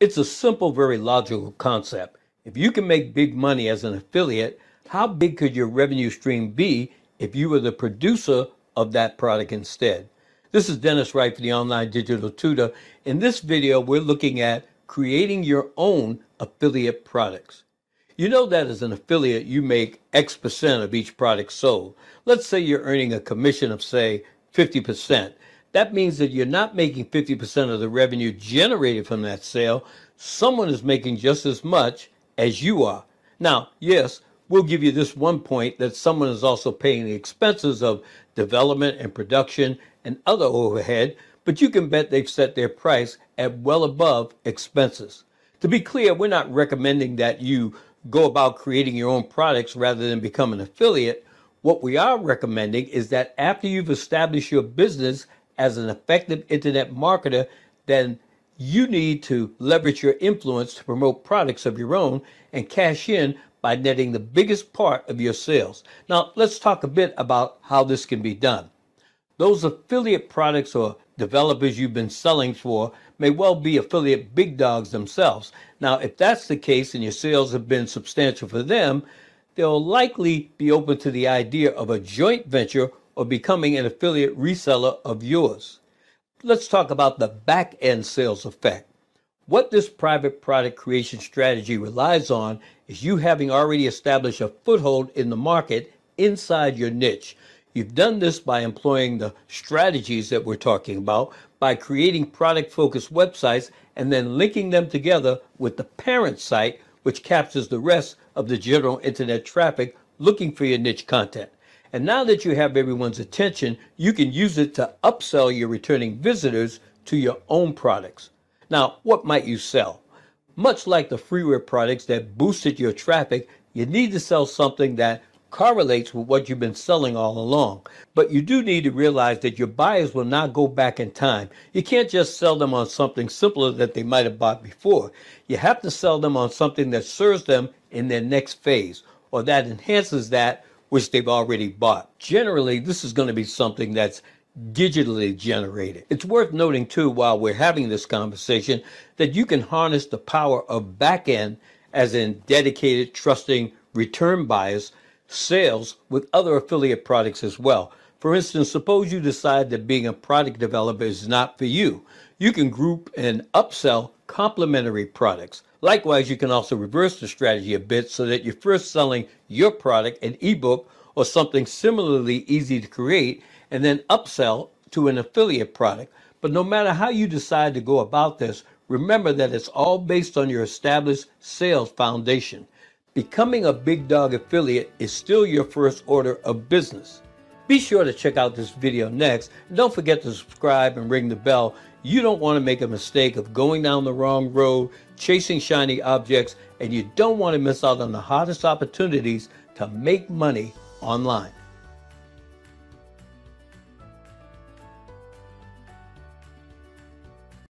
It's a simple, very logical concept. If you can make big money as an affiliate, how big could your revenue stream be if you were the producer of that product instead? This is Dennis Wright for the Online Digital Tutor. In this video, we're looking at creating your own affiliate products. You know that as an affiliate, you make X percent of each product sold. Let's say you're earning a commission of, say, 50%. That means that you're not making 50% of the revenue generated from that sale. Someone is making just as much as you are. Now, yes, we'll give you this one point that someone is also paying the expenses of development and production and other overhead, but you can bet they've set their price at well above expenses. To be clear, we're not recommending that you go about creating your own products rather than become an affiliate. What we are recommending is that after you've established your business as an effective internet marketer, then you need to leverage your influence to promote products of your own and cash in by netting the biggest part of your sales. Now, let's talk a bit about how this can be done. Those affiliate products or developers you've been selling for may well be affiliate big dogs themselves. Now, if that's the case and your sales have been substantial for them, they'll likely be open to the idea of a joint venture or becoming an affiliate reseller of yours. Let's talk about the back end sales effect. What this private product creation strategy relies on is you having already established a foothold in the market inside your niche. You've done this by employing the strategies that we're talking about, by creating product focused websites and then linking them together with the parent site, which captures the rest of the general internet traffic looking for your niche content. And now that you have everyone's attention, you can use it to upsell your returning visitors to your own products. Now, what might you sell? Much like the freeware products that boosted your traffic, you need to sell something that correlates with what you've been selling all along. But you do need to realize that your buyers will not go back in time. You can't just sell them on something simpler that they might have bought before. You have to sell them on something that serves them in their next phase or that enhances that which they've already bought. Generally, this is going to be something that's digitally generated. It's worth noting too, while we're having this conversation, that you can harness the power of backend, as in dedicated, trusting return buyers, sales with other affiliate products as well. For instance, suppose you decide that being a product developer is not for you. You can group and upsell complementary products. Likewise, you can also reverse the strategy a bit so that you're first selling your product, an ebook, or something similarly easy to create, and then upsell to an affiliate product. But no matter how you decide to go about this, remember that it's all based on your established sales foundation. Becoming a big dog affiliate is still your first order of business. Be sure to check out this video next. Don't forget to subscribe and ring the bell. You don't want to make a mistake of going down the wrong road, chasing shiny objects, and you don't want to miss out on the hottest opportunities to make money online.